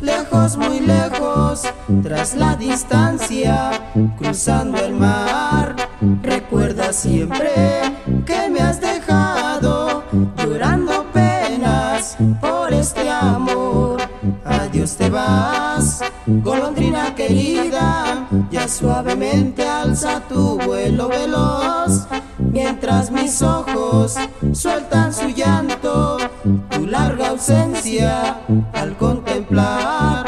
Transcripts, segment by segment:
lejos, muy lejos, tras la distancia, cruzando el mar. Recuerda siempre que me has dejado llorando penas por este amor. Adiós te vas, golondrina querida, ya suavemente alza tu vuelo veloz mientras mis ojos sueltan su llanto, al contemplar,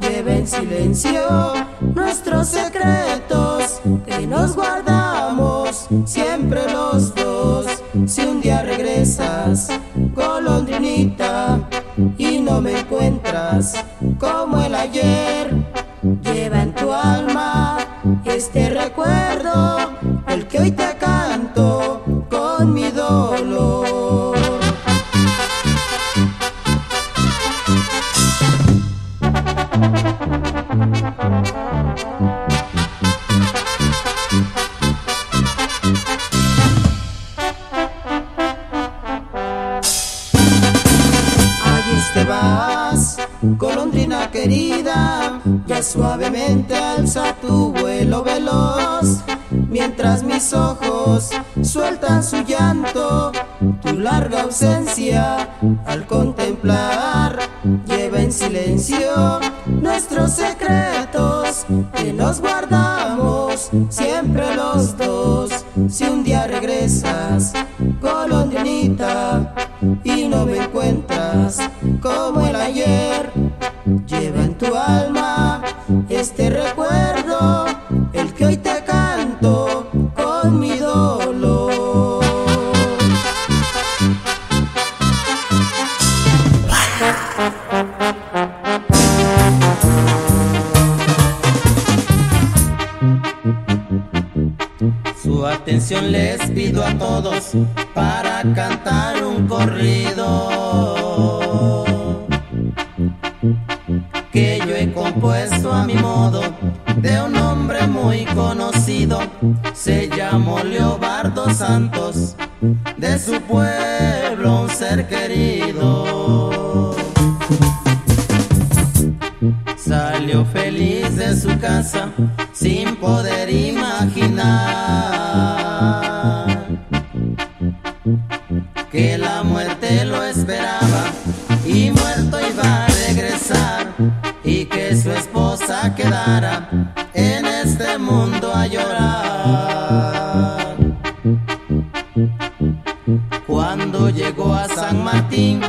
lleva en silencio nuestros secretos que nos guardamos siempre los dos. Si un día regresas, golondrinita, y no me encuentras como el ayer, al contemplar, lleva en silencio nuestros secretos que nos guardamos siempre los dos. Si un día regresas, golondrinita, y no me encuentras como el ayer, atención les pido a todos para cantar un corrido que yo he compuesto a mi modo de un hombre muy conocido. Se llamó Leobardo Santos, de su pueblo un ser querido. Salió feliz de su casa sin poder imaginar en este mundo a llorar. Cuando llegó a San Martín,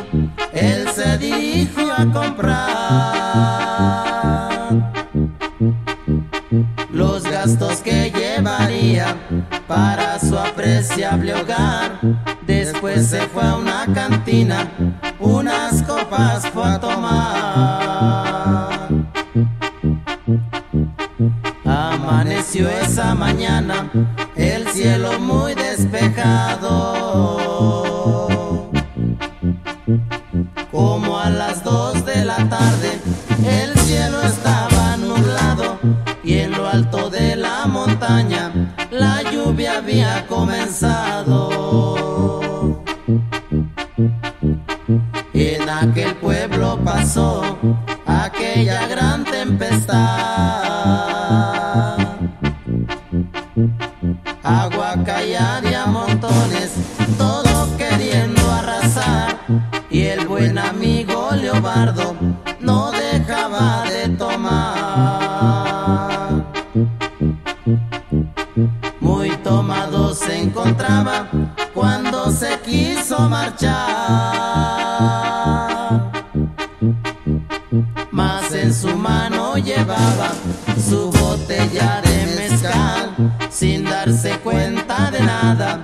él se dirigió a comprar los gastos que llevaría para su apreciable hogar. Después se fue a una cantina, cielo muy despejado. Como a las dos de la tarde, el cielo estaba nublado y en lo alto de la montaña la lluvia había comenzado. En aquel pueblo pasó aquella gran tempestad. Agua caía a montones, todo queriendo arrasar. Y el buen amigo Leobardo no dejaba de tomar. Muy tomado se encontraba cuando se quiso marchar. Darse cuenta de nada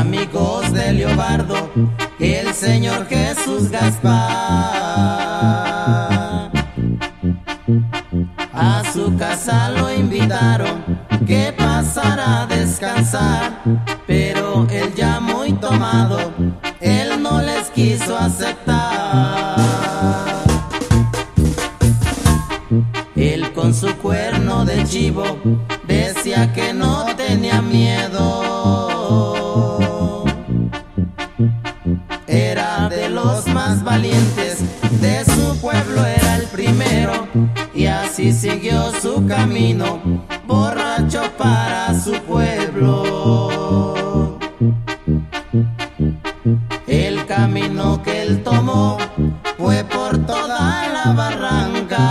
amigos de Leobardo el Señor Jesús Gaspar. A su casa lo invitaron que pasara a descansar, pero él ya muy tomado, él no les quiso aceptar. Él con su cuerno de chivo decía que no tenía miedo. Siguió su camino, borracho para su pueblo. El camino que él tomó fue por toda la barranca.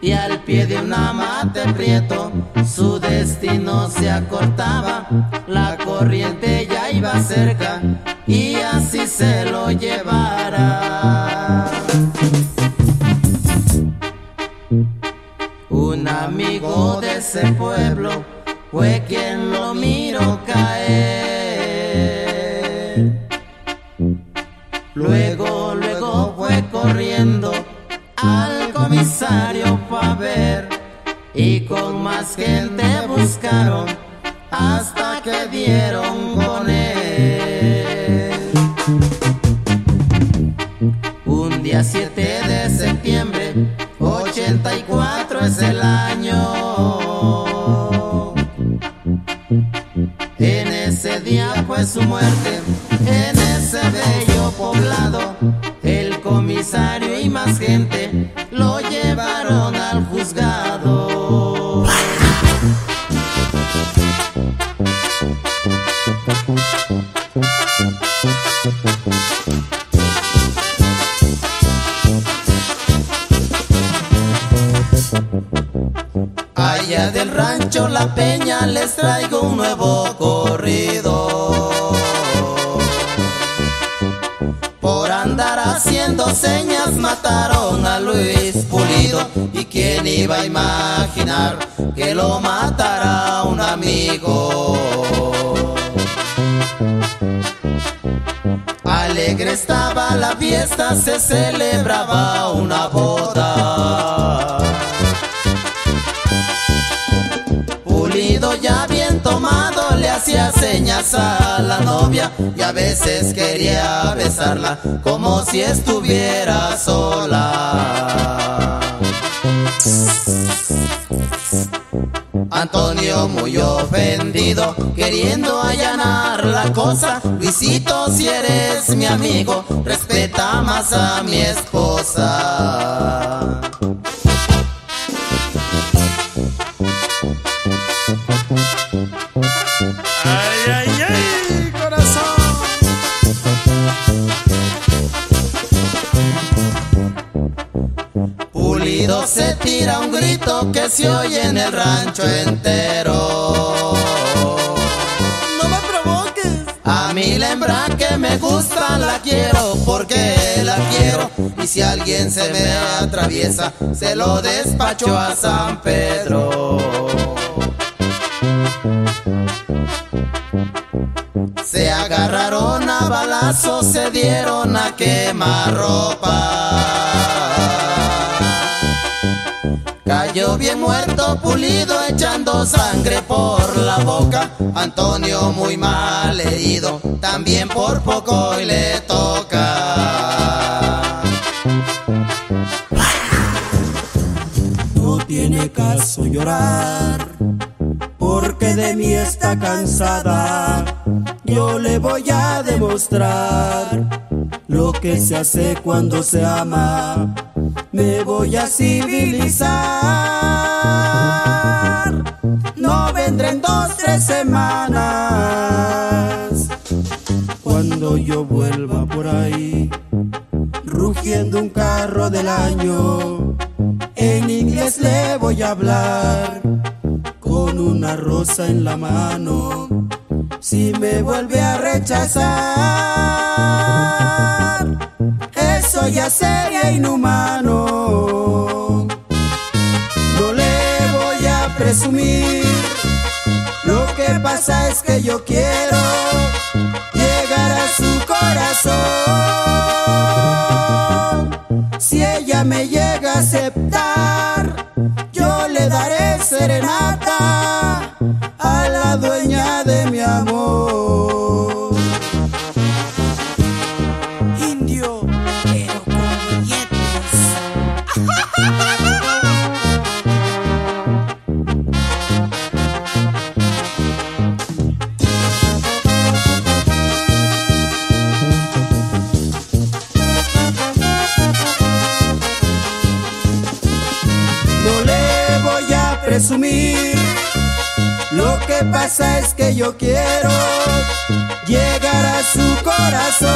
Y al pie de un amate prieto, su destino se acortaba. Luego, luego fue corriendo al comisario para ver y con más gente buscaron hasta que dieron con él. Un día 7 de septiembre, 84 es el año. En ese día fue su muerte, traigo un nuevo corrido. Por andar haciendo señas mataron a Luis Pulido. ¿Y quién iba a imaginar que lo matara un amigo? Alegre estaba la fiesta, se celebraba una boda. Hacía señas a la novia y a veces quería besarla como si estuviera sola. Antonio muy ofendido, queriendo allanar la cosa. Luisito, si eres mi amigo, respeta más a mi esposa. Ay, ay, ay, corazón. Pulido se tira un grito que se oye en el rancho entero. No me provoques. A mí la hembra que me gusta la quiero porque la quiero. Y si alguien se me atraviesa, se lo despacho a San Pedro. Balazos, se dieron a quemar ropa. Cayó bien muerto, pulido, echando sangre por la boca. Antonio muy mal herido, también por poco y le toca. No tiene caso llorar, porque de mí está cansada. Yo le voy a demostrar lo que se hace cuando se ama. Me voy a civilizar. No vendré en dos, tres semanas. Cuando yo vuelva por ahí, rugiendo un carro del año. En inglés le voy a hablar con una rosa en la mano. Si me vuelve a rechazar, eso ya sería inhumano. No le voy a presumir Lo que pasa es que yo quiero Lo que pasa es que yo quiero llegar a su corazón.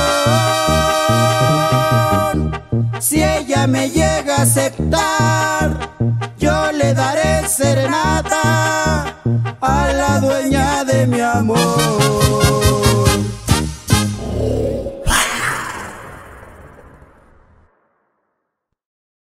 Si ella me llega a aceptar, yo le daré serenata a la dueña de mi amor.